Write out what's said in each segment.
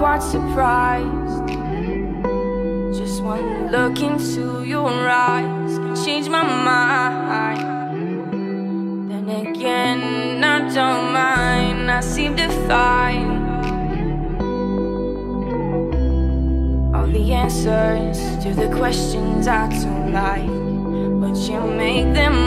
somewhat surprised. Just one look into your eyes can change my mind. Then again, I don't mind. I seem to find all the answers to the questions I don't like. But you make them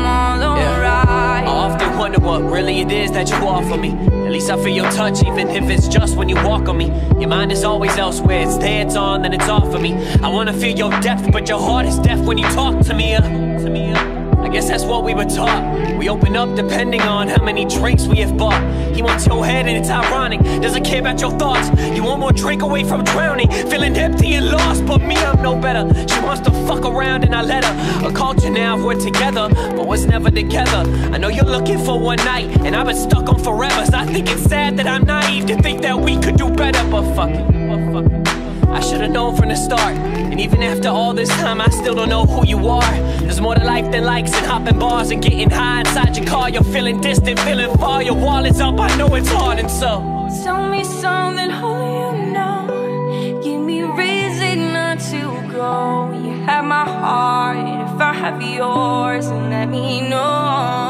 what really it is that you offer me. At least I feel your touch, even if it's just when you walk on me. Your mind is always elsewhere, it's there, it's on, then it's off for me. I wanna feel your depth, but your heart is deaf when you talk to me. Uh, to me uh. I guess that's what we were taught. We open up depending on how many drinks we have bought. He wants your head and it's ironic. Doesn't care about your thoughts. You want more drink away from drowning. Feeling empty and lost, but me, I'm no better. She wants to fuck around and I let her. A culture now, we're together, but was never together. I know you're looking for one night, and I've been stuck on forever. So I think it's sad that I'm naive to think that we could do better, but fuck it. But fuck it. I should've known from the start. And even after all this time, I still don't know who you are. There's more to life than likes and hopping bars and getting high inside your car. You're feeling distant, feeling far. Your wallet's up, I know it's hard, and so. Tell me something, who you know. Give me reason not to go. You have my heart, if I have yours, and let me know.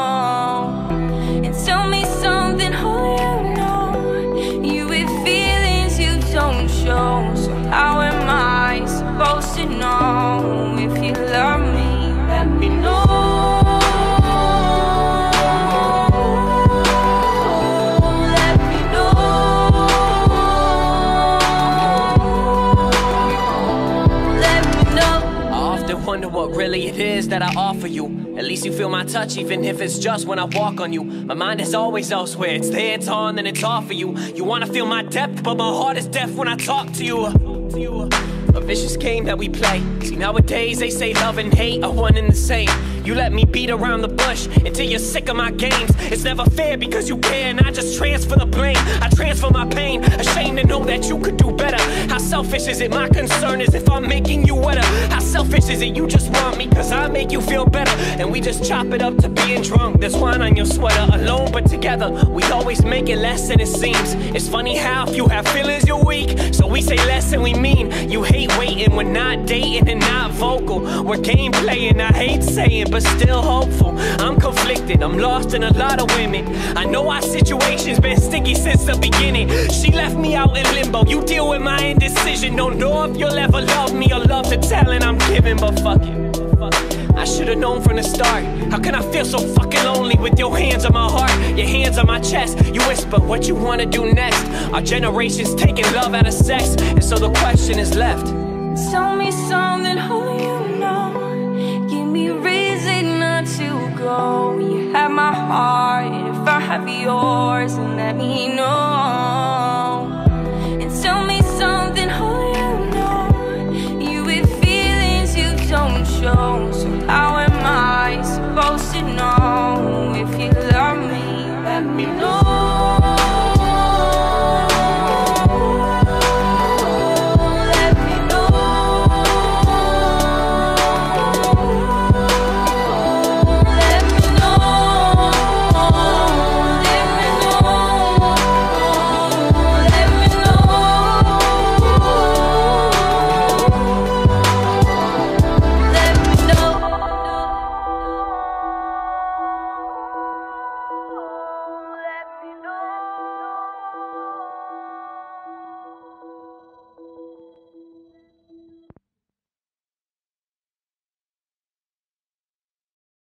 It is that I offer you. At least you feel my touch, even if it's just when I walk on you. My mind is always elsewhere. It's there, it's on, then it's off for you. You wanna feel my depth, but my heart is deaf when I talk to you. To you. A vicious game that we play. See, nowadays they say love and hate are one and the same. You let me beat around the bush until you're sick of my games. It's never fair because you care, and I just transfer the blame. I transfer my pain, ashamed to know that you could do better. Selfish is it? My concern is if I'm making you wetter. How selfish is it? You just want me because I make you feel better. And we just chop it up to being drunk. There's wine on your sweater, alone but together. We always make it less than it seems. It's funny how if you have feelings, you're weak. So we say less than we mean. You hate waiting, we're not dating and not vocal. We're game playing, I hate saying, but still hopeful. I'm conflicted, I'm lost in a lot of women. I know our situation's been sticky since the beginning. She left me out in limbo. You deal with my indecision. Don't know if you'll ever love me or love the talent I'm giving, but fuck it. Fuck it. I should've known from the start. How can I feel so fucking lonely with your hands on my heart, your hands on my chest? You whisper what you wanna do next. Our generation's taking love out of sex, and so the question is left. Tell me something, who you know. Give me reason not to go. You have my heart, if I have yours, and let me know.